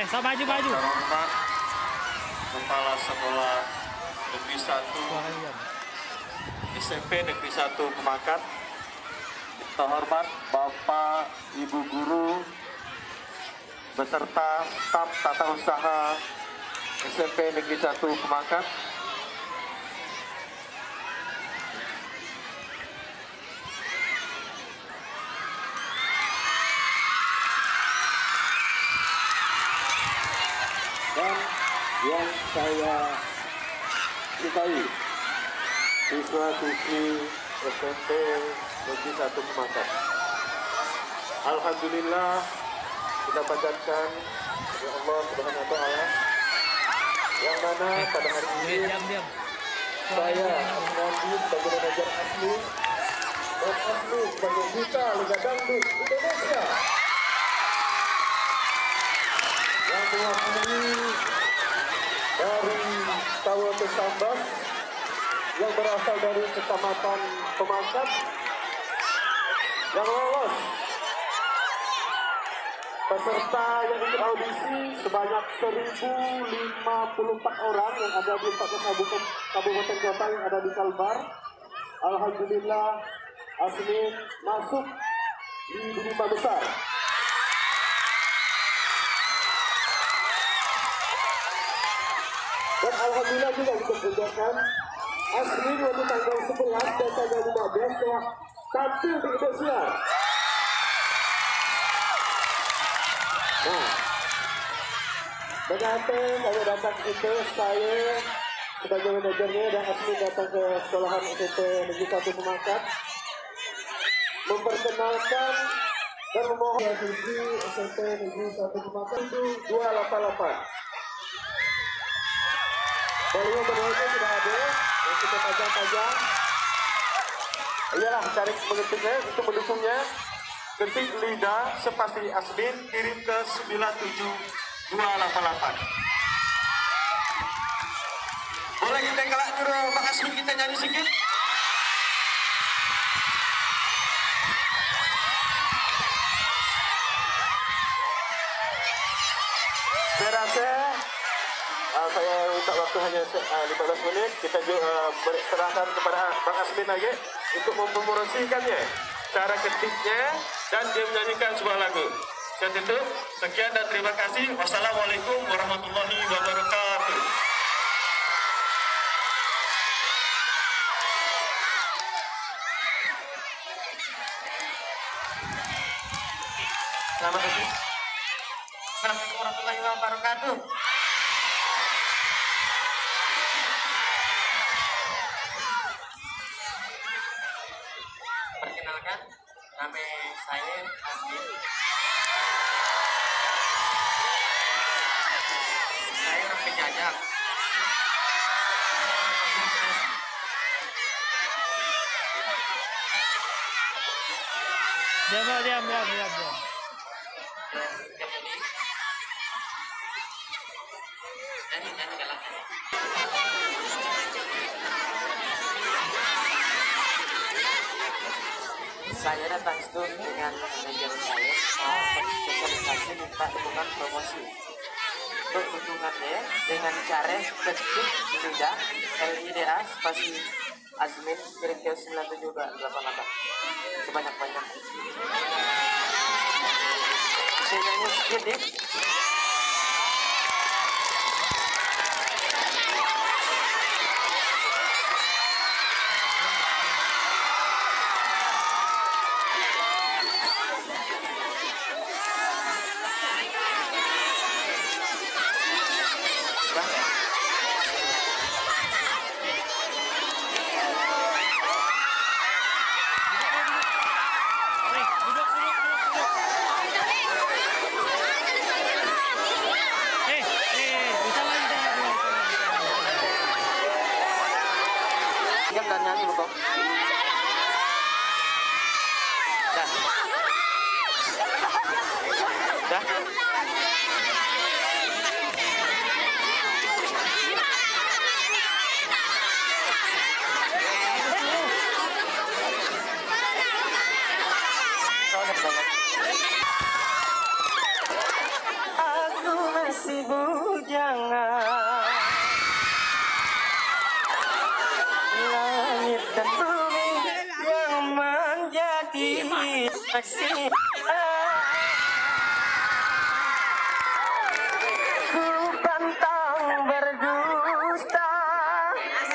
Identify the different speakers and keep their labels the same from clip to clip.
Speaker 1: Eh, so maju maju.
Speaker 2: Terhormat Kepala Sekolah Negeri 1 SMP Negeri 1 Pemakat. Terhormat Bapak Ibu Guru beserta staf tata usaha SMP Negeri 1 Pemakat. Yang saya cintai siswa-siswi SMP Negeri 1 Pemakat. Alhamdulillah kita panjatkan kepada Allah Subhanahu wa taala. Yang mana pada hari ini saya mengaku sebagai manajer asli dan asli sebagai duta Liga Dangdut Indonesia. Yang mewakili Sambas yang berasal dari kecamatan Pemakat yang lolos peserta yang ikut audisi sebanyak 1054 orang yang ada di 14 kabupaten, kabupaten kota yang ada di Kalbar. Alhamdulillah Asmin masuk di lima besar. Dan Alhamdulillah juga menunjukkan Asmin waktu tanggal 11 dan tanggal 15 telah tampil di Indonesia. Nah, Mengapa kalau datang ke situ saya sebagai manajernya dan Asmin datang ke sekolahan SMP Negeri Satu Pemakat memperkenalkan dan memohon SMP Negeri Satu Pemakat itu 288. Baliho balihonya sudah ada yang kita pajang-pajang. Iyalah cari mengetiknya untuk mendukungnya. Ketik lidah seperti Asmin kirim ke 97288. Boleh kita kelak dulu Pak Asmin kita nyanyi sedikit? Saya rasa uh, saya minta waktu hanya uh, 15 menit. Kita juga uh, serahkan kepada Bang Asmin lagi untuk mempromosikannya, cara ketiknya dan dia menyanyikan sebuah lagu. Saya tutup. Sekian dan terima kasih. Wassalamualaikum warahmatullahi wabarakatuh.
Speaker 3: Selamat pagi. Assalamualaikum warahmatullahi wabarakatuh. Saya Asmin. Saya penjajah.
Speaker 1: Diam diam diam diam diam
Speaker 3: nyanyi nyanyi galak. Saya datang itu dengan manajer saya sosialisasi minta dukungan promosi. Untuk dukungannya dengan cara ketik lidah LIDA spasi Azmin kirim ke 97288 sebanyak-banyak. Saya sedikit
Speaker 1: dah
Speaker 3: Aku masih bujangan Langit dan bumi yang menjadi saksi.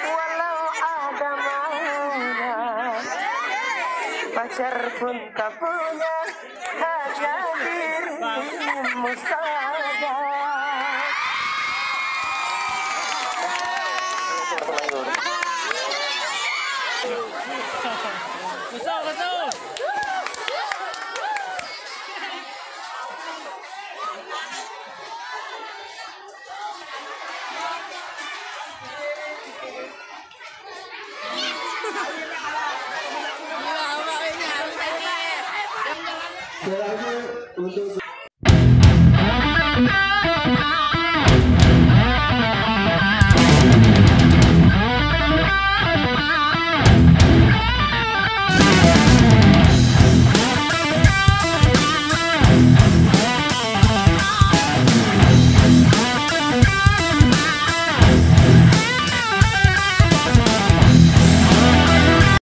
Speaker 3: Walau ada maunya Pacar pun tak punya Hanya dirimu saja